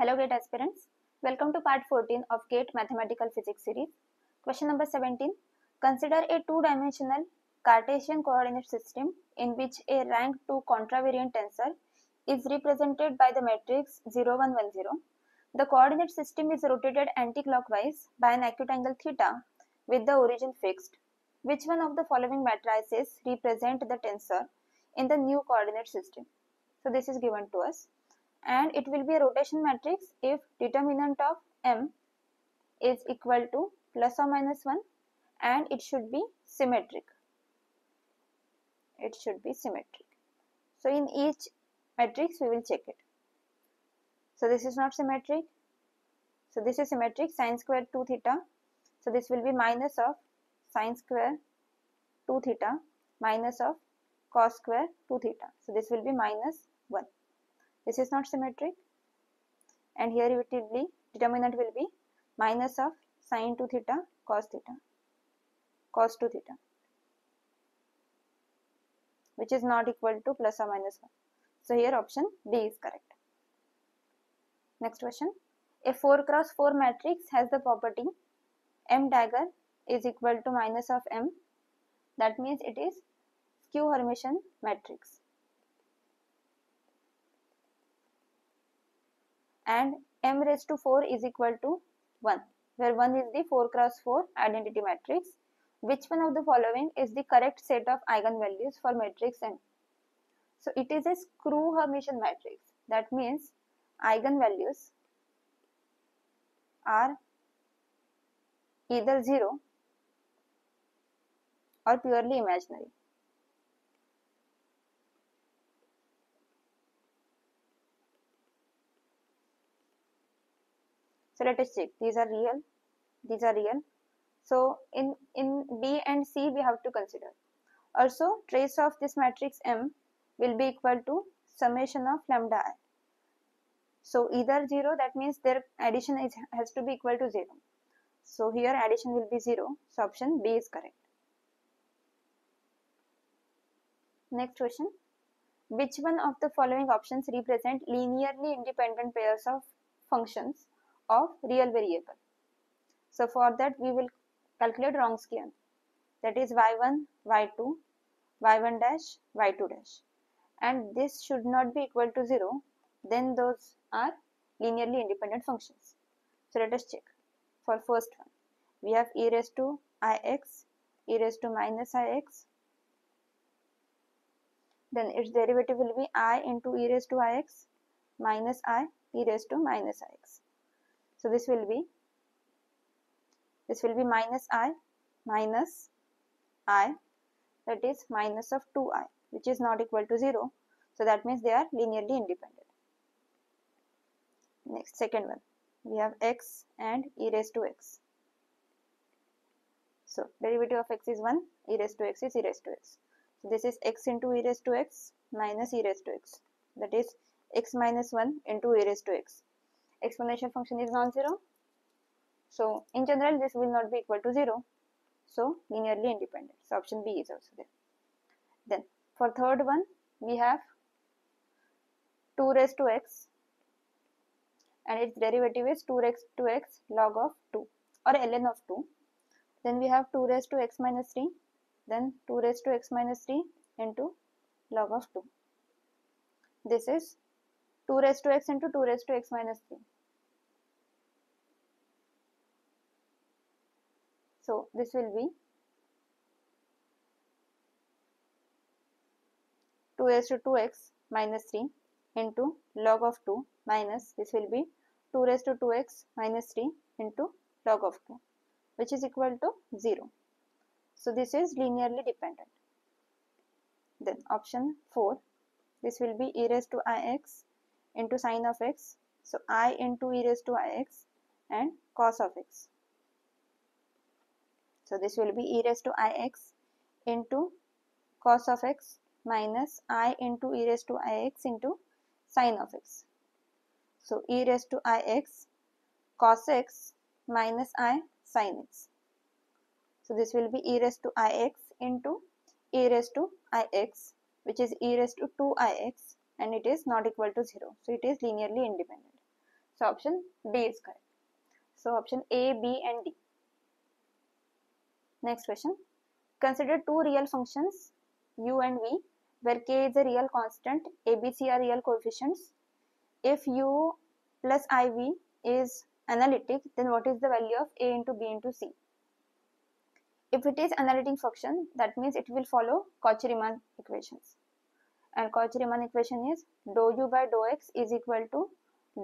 Hello GATE aspirants. Welcome to part 14 of GATE Mathematical Physics series. Question number 17. Consider a two-dimensional Cartesian coordinate system in which a rank 2 contravariant tensor is represented by the matrix 0, 1, 1, 0. The coordinate system is rotated anticlockwise by an acute angle theta with the origin fixed. Which one of the following matrices represent the tensor in the new coordinate system? So this is given to us and it will be a rotation matrix if determinant of m is equal to plus or minus 1 and it should be symmetric. It should be symmetric. So in each matrix we will check it. So this is not symmetric. So this is symmetric sine square 2 theta. So this will be minus of sine square 2 theta minus of cos square 2 theta. So this will be minus 1 this is not symmetric. And here it will be determinant will be minus of sine 2 theta cos theta cos 2 theta which is not equal to plus or minus 1 so here option d is correct. Next question. A 4 cross 4 matrix has the property m dagger is equal to minus of m. That means it is skew Hermitian matrix and m raised to 4 is equal to 1 where 1 is the 4 cross 4 identity matrix. Which one of the following is the correct set of eigenvalues for matrix m so it is a skew hermitian matrix. That means eigenvalues are either 0 or purely imaginary so let us check these are real. These are real. So in in b and c we have to consider. Also trace of this matrix m will be equal to summation of lambda i. So either 0 that means their addition is has to be equal to 0 so here addition will be 0 so option b is correct. Next question. Which one of the following options represent linearly independent pairs of functions of real variable. So for that we will calculate Wronskian that is y1, y2, y1 dash, y2 dash. And this should not be equal to 0 then those are linearly independent functions. So let us check. For first one we have e raised to ix, e raised to minus ix then its derivative will be i into e raised to ix minus i e raised to minus ix so this will be this will be minus i minus i that is minus of 2i which is not equal to 0. So that means they are linearly independent. Next second one we have x and e raised to x. So derivative of x is 1 e raised to x is e raised to x. So this is x into e raised to x minus e raised to x that is x minus 1 into e raised to x exponential function is non-zero. So in general this will not be equal to 0. So linearly independent. So option B is also there. Then for third one we have 2 raised to x and its derivative is 2 raised to x log of 2 or ln of 2. Then we have 2 raised to x minus 3 then 2 raised to x minus 3 into log of 2. This is 2 raised to x into 2 raised to x minus 3. So this will be 2 raised to 2x minus 3 into log of 2 minus this will be 2 raised to 2x minus 3 into log of 2 which is equal to 0. So this is linearly dependent. Then option 4 this will be e raised to ix into sine of x. So i into e raised to ix and cos of x. So this will be e raised to ix into cos of x minus i into e raised to ix into sine of x. So e raised to ix cos x minus i sine x. So this will be e raised to ix into e raised to ix which is e raised to 2ix and it is not equal to 0. So it is linearly independent. So option D is correct. So option A, B and D. Next question. Consider two real functions u and v where k is a real constant, abc are real coefficients. If u plus iv is analytic, then what is the value of a into b into c? If it is analytic function, that means it will follow Cauchy-Riemann equations. And Cauchy-Riemann equation is dou u by dou x is equal to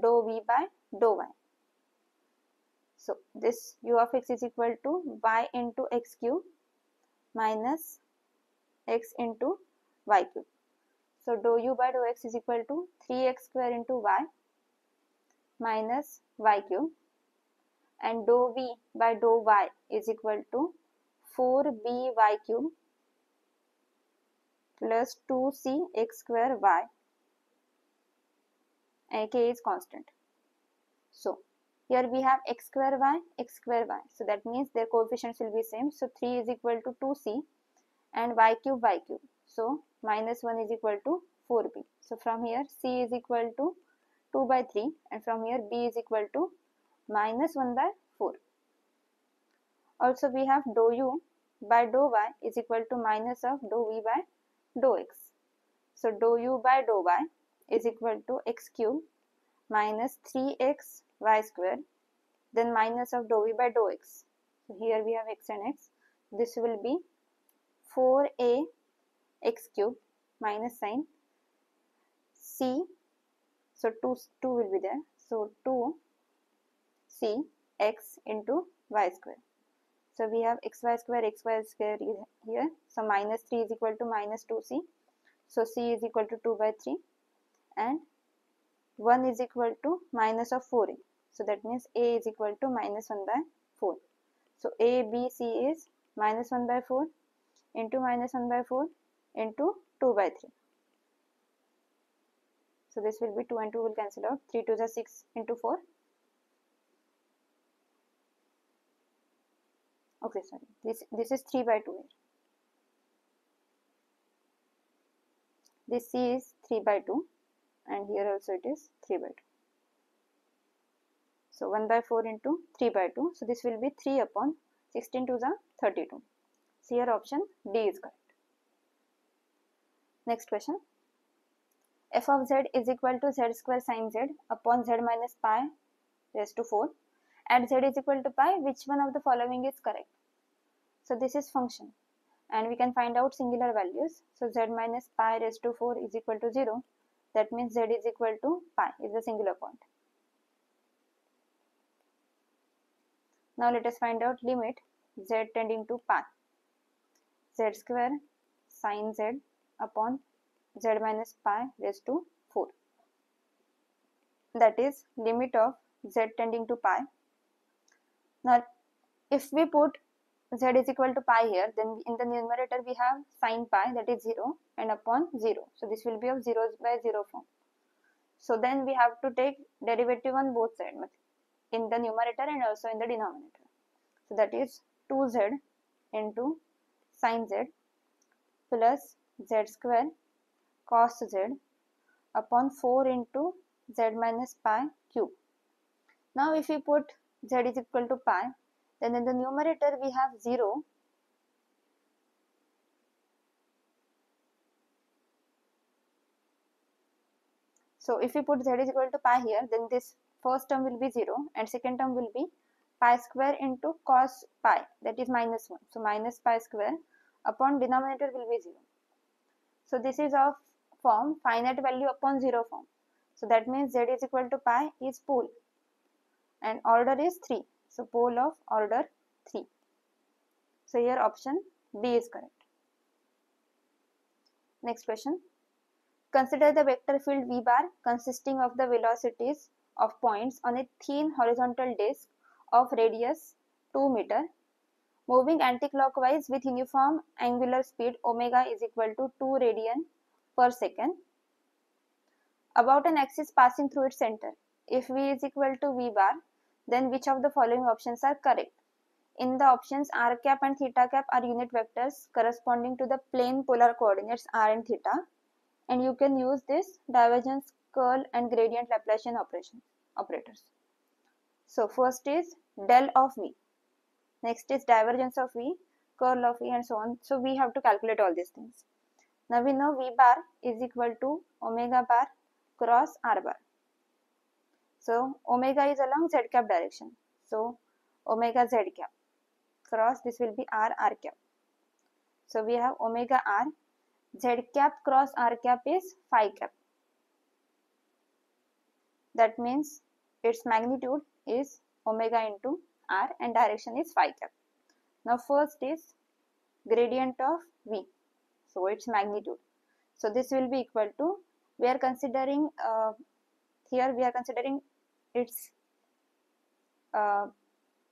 dou v by dou y. So this u of x is equal to y into x cube minus x into y cube. So dou u by dou x is equal to 3x square into y minus y cube and dou v by dou y is equal to 4by cube plus 2c x square y and k is constant. So here we have x square y, x square y. So that means their coefficients will be same. So 3 is equal to 2c and y cube y cube. So minus 1 is equal to 4b. So from here c is equal to 2 by 3 and from here b is equal to minus 1 by 4. Also we have dou u by dou y is equal to minus of dou v by dou x. So dou u by dou y is equal to x cube minus 3x y square then minus of dou v by dou x. So here we have x and x. This will be 4a x cube minus sign c. So 2, 2 will be there. So 2 c x into y square. So we have xy square, xy square here. So minus 3 is equal to minus 2c. So c is equal to 2 by 3 and 1 is equal to minus of 4a. So that means a is equal to minus 1 by 4. So a, b, c is minus 1 by 4 into minus 1 by 4 into 2 by 3. So this will be 2 and 2 will cancel out. 3 to the 6 into 4. okay sorry this this is 3 by 2 here this c is 3 by 2 and here also it is 3 by 2 so 1 by 4 into 3 by 2 so this will be 3 upon 16 to the 32 so here option d is correct. Next question. F of z is equal to z square sine z upon z minus pi raised to 4 at z is equal to pi which one of the following is correct? So this is function. And we can find out singular values. So z minus pi raised to 4 is equal to 0. That means z is equal to pi is the singular point. Now let us find out limit z tending to pi. z square sine z upon z minus pi raised to 4. That is limit of z tending to pi. Now if we put z is equal to pi here then in the numerator we have sine pi that is 0 and upon 0 so this will be of 0 by 0 form so then we have to take derivative on both sides in the numerator and also in the denominator. So that is 2z into sine z plus z square cos z upon 4 into z minus pi cube. Now if we put z is equal to pi then in the numerator we have 0 So if we put z is equal to pi here, then this first term will be 0 and second term will be pi square into cos pi that is minus 1. So minus pi square upon denominator will be 0. So this is of form finite value upon 0 form. So that means z is equal to pi is pole and order is 3. So pole of order 3. So here option B is correct. Next question. Consider the vector field V bar consisting of the velocities of points on a thin horizontal disk of radius 2 meter moving anticlockwise with uniform angular speed omega is equal to 2 radian per second about an axis passing through its center. If V is equal to V bar then which of the following options are correct? In the options r cap and theta cap are unit vectors corresponding to the plane polar coordinates r and theta and you can use this divergence curl and gradient Laplacian operation. operators. So first is del of V. Next is divergence of V, curl of V and so on. So we have to calculate all these things. Now we know V bar is equal to omega bar cross R bar. So omega is along z cap direction. So omega z cap cross this will be R R cap. So we have omega R z cap cross r cap is phi cap. That means its magnitude is omega into r and direction is phi cap. Now first is gradient of v. So its magnitude. So this will be equal to we are considering uh, here we are considering its uh,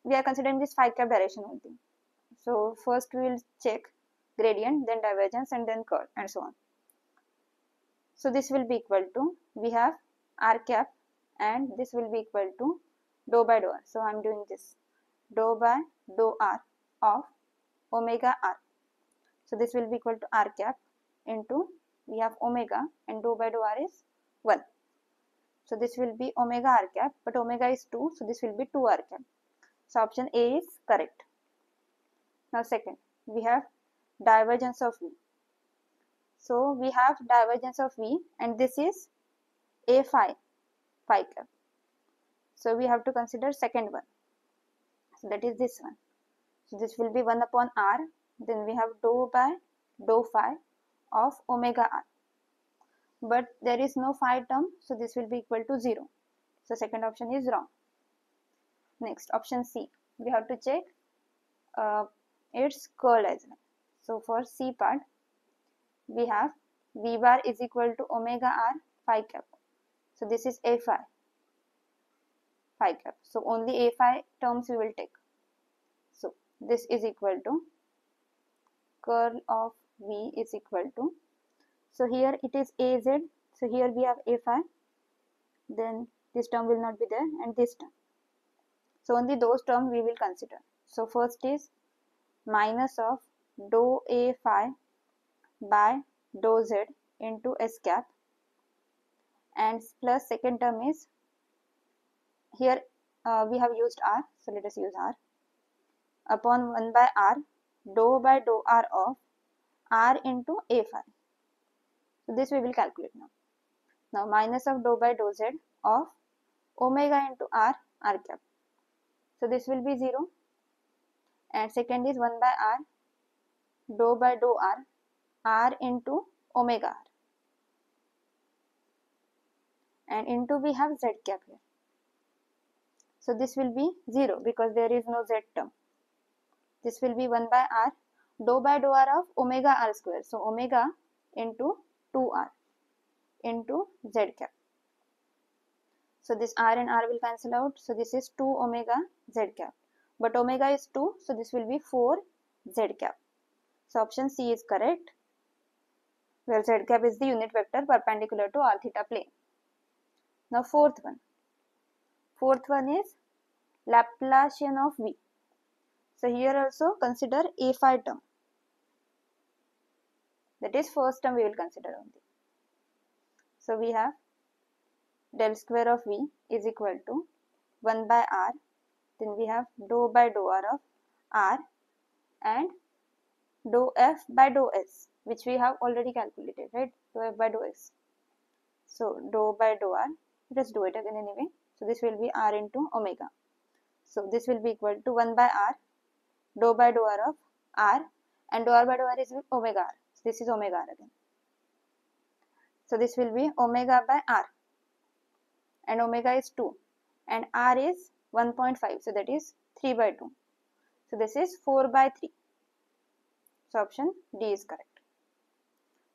we are considering this phi cap direction only. So first we will check gradient, then divergence and then curl and so on. So this will be equal to, we have r cap and this will be equal to dou by dou r. So I am doing this dou by dou r of omega r. So this will be equal to r cap into we have omega and dou by dou r is 1. So this will be omega r cap but omega is 2 so this will be 2 r cap. So option A is correct. Now second we have divergence of V. So we have divergence of V and this is A phi, phi cap. So we have to consider second one. So that is this one. So this will be 1 upon R. Then we have dou by dou phi of omega R. But there is no phi term. So this will be equal to 0. So second option is wrong. Next option C. We have to check uh, its curl as well. So for C part, we have V bar is equal to omega r phi cap. So this is A phi, phi cap. So only A phi terms we will take. So this is equal to curl of V is equal to. So here it is AZ. So here we have A phi. Then this term will not be there and this term. So only those terms we will consider. So first is minus of dou a phi by dou z into s cap and plus second term is here uh, we have used r. So let us use r. Upon 1 by r dou by dou r of r into a phi. So this we will calculate now. Now minus of dou by dou z of omega into r r cap so this will be 0 and second is 1 by r dou by dou r r into omega r and into we have z cap here. So this will be 0 because there is no z term. This will be 1 by r dou by dou r of omega r square. So omega into 2r into z cap. So this r and r will cancel out. So this is 2 omega z cap. But omega is 2 so this will be 4 z cap. So option C is correct. Where z cap is the unit vector perpendicular to r theta plane. Now fourth one. Fourth one is Laplacian of V. So here also consider a phi term. That is first term we will consider only. So we have del square of V is equal to 1 by R. Then we have dou by dou R of R and dou f by dou s which we have already calculated right dou f by dou s so dou by dou r let us do it again anyway. So this will be r into omega. So this will be equal to 1 by r dou by dou r of r and dou r by dou r is omega r. So this is omega r again. So this will be omega by r and omega is 2 and r is 1.5 so that is 3 by 2 so this is 4 by 3 so option D is correct.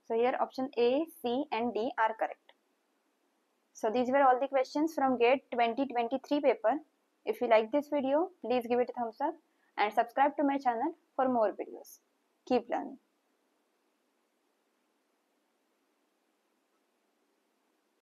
So here option A, C and D are correct. So these were all the questions from GATE 2023 paper. If you like this video, please give it a thumbs up and subscribe to my channel for more videos. Keep learning.